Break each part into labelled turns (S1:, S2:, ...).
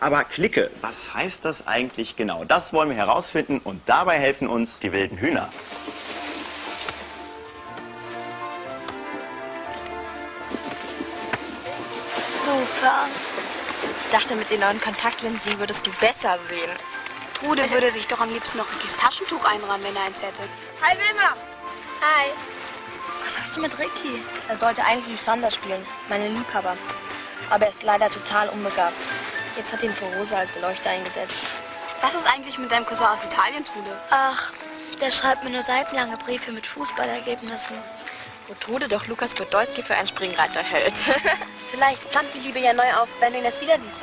S1: Aber Clique, was heißt das eigentlich genau? Das wollen wir herausfinden und dabei helfen uns die wilden Hühner.
S2: Super. Ich dachte, mit den neuen Kontaktlinsen würdest du besser sehen.
S3: Trude würde sich doch am liebsten noch Rickys Taschentuch einrahmen, wenn er eins hätte.
S2: Hi, Wilma.
S4: Hi.
S2: Was hast du mit Ricky? Er sollte eigentlich Lysander spielen, meine Liebhaber. Aber er ist leider total unbegabt. Jetzt hat ihn für Rosa als Beleuchter eingesetzt.
S3: Was ist eigentlich mit deinem Cousin aus Italien, Trude?
S4: Ach, der schreibt mir nur seitenlange Briefe mit Fußballergebnissen.
S2: Wo Trude doch Lukas Podolski für einen Springreiter hält.
S4: Vielleicht flammt die Liebe ja neu auf, wenn du ihn erst wieder siehst.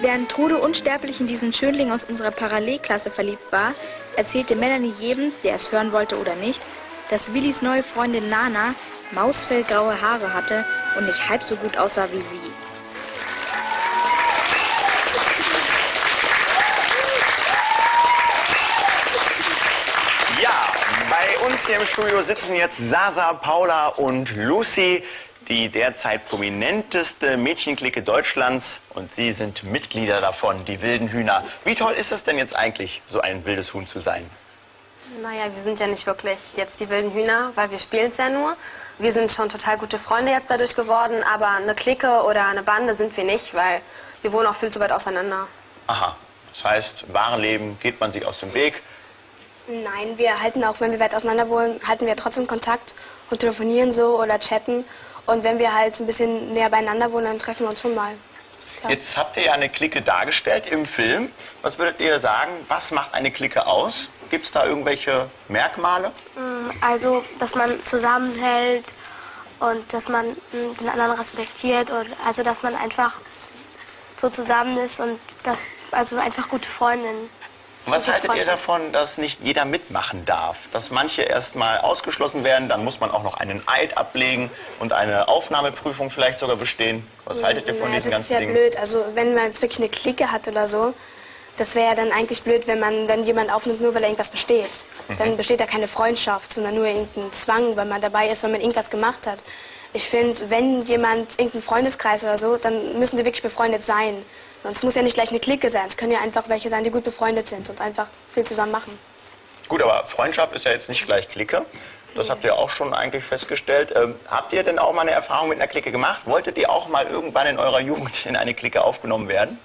S5: Während Trude unsterblich in diesen Schönling aus unserer Parallelklasse verliebt war, erzählte Melanie jedem, der es hören wollte oder nicht, dass Willis neue Freundin Nana mausfellgraue Haare hatte und nicht halb so gut aussah wie sie.
S1: Uns hier im Studio sitzen jetzt Sasa, Paula und Lucy, die derzeit prominenteste Mädchenklicke Deutschlands. Und Sie sind Mitglieder davon, die wilden Hühner. Wie toll ist es denn jetzt eigentlich, so ein wildes Huhn zu sein?
S6: Naja, wir sind ja nicht wirklich jetzt die wilden Hühner, weil wir spielen es ja nur. Wir sind schon total gute Freunde jetzt dadurch geworden, aber eine Clique oder eine Bande sind wir nicht, weil wir wohnen auch viel zu weit auseinander.
S1: Aha, das heißt, im wahren Leben geht man sich aus dem Weg.
S3: Nein, wir halten auch, wenn wir weit auseinander wohnen, halten wir trotzdem Kontakt und telefonieren so oder chatten. Und wenn wir halt ein bisschen näher beieinander wohnen, dann treffen wir uns schon mal. Klar.
S1: Jetzt habt ihr ja eine Clique dargestellt im Film. Was würdet ihr sagen, was macht eine Clique aus? Gibt es da irgendwelche Merkmale?
S4: Also, dass man zusammenhält und dass man mm, den anderen respektiert und also, dass man einfach so zusammen ist und das, also einfach gute Freundinnen.
S1: Was haltet ihr davon, dass nicht jeder mitmachen darf? Dass manche erst mal ausgeschlossen werden, dann muss man auch noch einen Eid ablegen und eine Aufnahmeprüfung vielleicht sogar bestehen. Was haltet ihr von
S3: Naja,
S1: diesen
S3: das ist
S1: ganzen
S3: ja
S1: Dingen?
S3: blöd. Also wenn man jetzt wirklich eine Clique hat oder so, das wäre ja dann eigentlich blöd, wenn man dann jemanden aufnimmt, nur weil er irgendwas besteht.
S1: Mhm.
S3: Dann besteht da keine Freundschaft, sondern nur irgendein Zwang, weil man dabei ist, weil man irgendwas gemacht hat. Ich finde, wenn jemand irgendeinen Freundeskreis oder so, dann müssen die wirklich befreundet sein. Und es muss ja nicht gleich eine Clique sein. Es können ja einfach welche sein, die gut befreundet sind und einfach viel zusammen machen.
S1: Gut, aber Freundschaft ist ja jetzt nicht gleich Clique. Das habt ihr auch schon eigentlich festgestellt. Ähm, habt ihr denn auch mal eine Erfahrung mit einer Clique gemacht? Wolltet ihr auch mal irgendwann in eurer Jugend in eine Clique aufgenommen werden?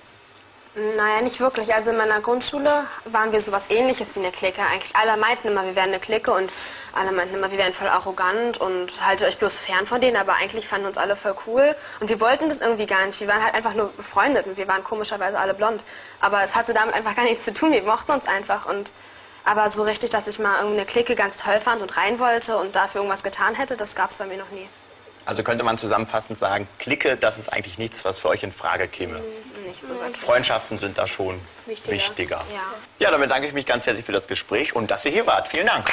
S6: Naja, nicht wirklich. Also in meiner Grundschule waren wir sowas ähnliches wie eine Clique. Eigentlich alle meinten immer, wir wären eine Clique und alle meinten immer, wir wären voll arrogant und haltet euch bloß fern von denen, aber eigentlich fanden uns alle voll cool und wir wollten das irgendwie gar nicht. Wir waren halt einfach nur befreundet und wir waren komischerweise alle blond. Aber es hatte damit einfach gar nichts zu tun. Wir mochten uns einfach und aber so richtig, dass ich mal irgendwie eine Clique ganz toll fand und rein wollte und dafür irgendwas getan hätte, das gab es bei mir noch nie.
S1: Also könnte man zusammenfassend sagen, Clique, das ist eigentlich nichts, was für euch in Frage käme.
S6: Nicht so wirklich.
S1: Freundschaften sind da schon
S3: Wichtiger.
S1: wichtiger.
S6: Ja.
S1: Ja, dann bedanke ich mich ganz herzlich für das Gespräch und dass ihr hier wart. Vielen Dank.